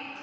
Eight.